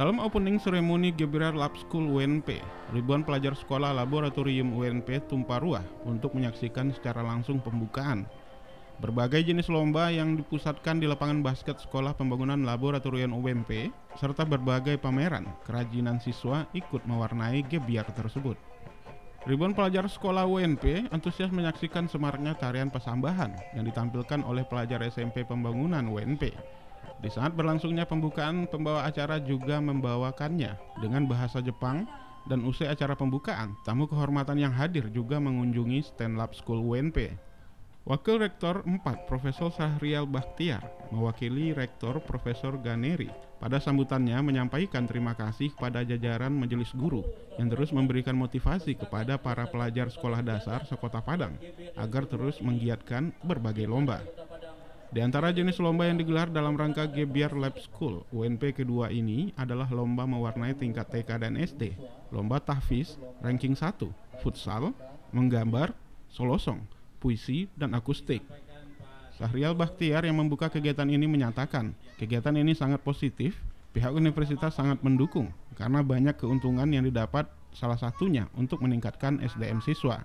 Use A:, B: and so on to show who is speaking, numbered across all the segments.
A: Dalam opening ceremony Gabriel Lab School UNP, ribuan pelajar sekolah laboratorium UNP tumpah ruah untuk menyaksikan secara langsung pembukaan. Berbagai jenis lomba yang dipusatkan di lapangan basket sekolah pembangunan laboratorium UNP, serta berbagai pameran kerajinan siswa ikut mewarnai gebiar tersebut. Ribuan pelajar sekolah UNP antusias menyaksikan semaraknya tarian pesambahan yang ditampilkan oleh pelajar SMP pembangunan UNP di saat berlangsungnya pembukaan, pembawa acara juga membawakannya dengan bahasa Jepang dan usai acara pembukaan, tamu kehormatan yang hadir juga mengunjungi Stand Lab School UNP. Wakil Rektor 4 Profesor Sahrial Bakhtiar mewakili Rektor Profesor Ganeri pada sambutannya menyampaikan terima kasih kepada jajaran majelis guru yang terus memberikan motivasi kepada para pelajar sekolah dasar sekota Padang agar terus menggiatkan berbagai lomba. Di antara jenis lomba yang digelar dalam rangka Gebiar Lab School UNP kedua ini adalah lomba mewarnai tingkat TK dan SD, lomba tahfiz, ranking 1, futsal, menggambar, solosong, puisi, dan akustik. Sahrial Bakhtiar yang membuka kegiatan ini menyatakan, kegiatan ini sangat positif, pihak universitas sangat mendukung karena banyak keuntungan yang didapat salah satunya untuk meningkatkan SDM siswa.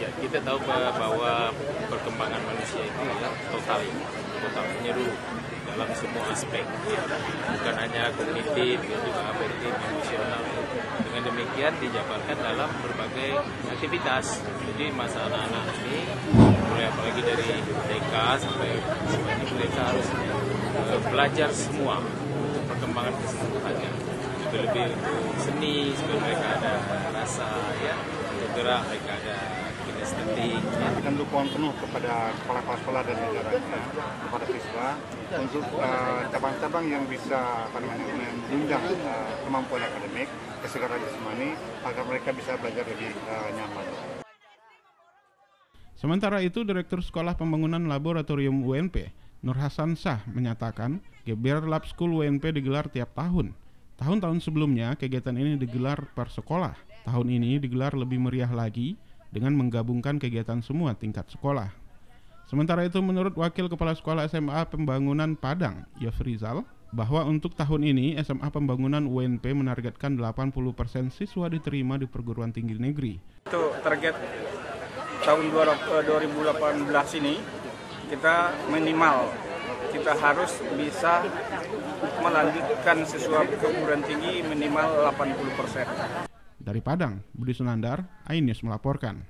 B: Ya, kita tahu bahwa perkembangan manusia itu ya total, total menyeluruh dalam semua aspek, bukan hanya kognitif, ya, juga afektif, emosional. Dengan demikian dijabarkan dalam berbagai aktivitas. Jadi masa anak-anak ini, mulai apalagi dari TK sampai ini mereka harus belajar semua untuk perkembangan keseluruhannya. Lebih-lebih seni, supaya mereka ada rasa, ya, gerak, mereka ada estetik.
C: Dan dukungan penuh kepada kepala-kepala sekolah dan jajarannya, kepada siswa untuk cabang-cabang uh, yang bisa menunjang uh, kemampuan akademik, kesegaran jasmani agar mereka bisa belajar lebih uh, nyaman.
A: Sementara itu, Direktur Sekolah Pembangunan Laboratorium UNP, Nur Hasan Shah, menyatakan Gebiar Lab School UNP digelar tiap tahun. Tahun-tahun sebelumnya, kegiatan ini digelar per sekolah. Tahun ini digelar lebih meriah lagi dengan menggabungkan kegiatan semua tingkat sekolah. Sementara itu menurut Wakil Kepala Sekolah SMA Pembangunan Padang, Yofrizal, bahwa untuk tahun ini SMA Pembangunan UNP menargetkan 80% siswa diterima di perguruan tinggi negeri.
D: Itu target tahun 2018 ini kita minimal kita harus bisa melanjutkan siswa perguruan tinggi minimal 80%.
A: Dari Padang, Budi Sunandar, Ainius melaporkan.